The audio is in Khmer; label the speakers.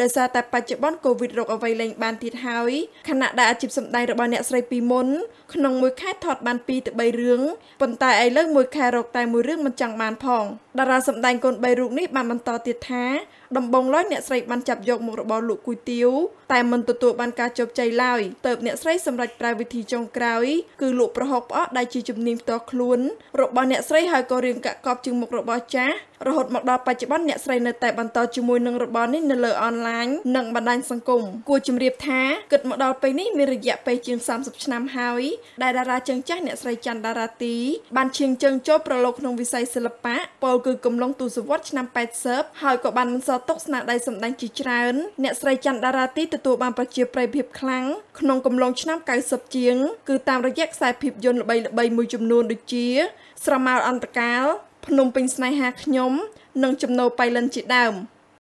Speaker 1: ដោយសារតែបច្ចុប្បន្នកូវីដរោគអ្វីលែងបានទៀតហើយខណៈដែលអាជីពសម្ដែងរបស់អ្នកស្រីពីមុនក្នុងមួយខែថតបាន2ទៅ3រឿងប៉ុន្តែឥឡូវមួយខែរកតែមួយរឿងមិនចង់បានផងតារាសម្ដែងកូន3រូបនេះបានបន្តទៀតថាដំបងឡើយអ្នកស្រីបានចាប់យកមុខរបរលក់គុយទាវតែមិនទទួលបានការជោគជ័យឡើយទើបអ្នកស្រីសម្រេចប្រើវិធីចុងក្រោយគឺលក់ប្រហុកផ្អកដែលជាជំនាញផ្ទាល់ខ្លួនរបស់អ្នកស្រីហើយក៏រៀងកាក់កបជាងមុខរបរចាស់រហូតមកដល់បច្ចុប្បន្នអ្នកស្រីនៅតែបន្តជាមួយនឹងរបរនេះនៅលើអនឡាញនិងបណ្ដាញសង្គមគួរជម្រាបថាគិតមកដល់ពេលនេះមានរយៈពេលជាង30ឆ្នាំហើយដែលតារាជើងចាស់អ្នកស្រីច័ន្ទដារាទីបានឈានជើងចូលប្រឡូកក្នុងវិស័យសិល្បៈពលគឺកំឡុងទសវត្សរ៍ឆ្នាំ80ហើយក៏បានបន្សល់ទុកស្នាដៃសម្ដែងជាច្រើនអ្នកស្រីច័ន្ទដារាទីទទួលបានប្រជាប្រិយភាពខ្លាំងក្នុងកំឡុងឆ្នាំ90ជាង គឺតាមរយៈខ្សែភាពយន្តល្បីៗមួយចំនួនដូចជា ស្រមោលអន្តកាលភ្នំពេញស្នេហាខ្ញុំ និងចំណូលបៃលិនជាដើម។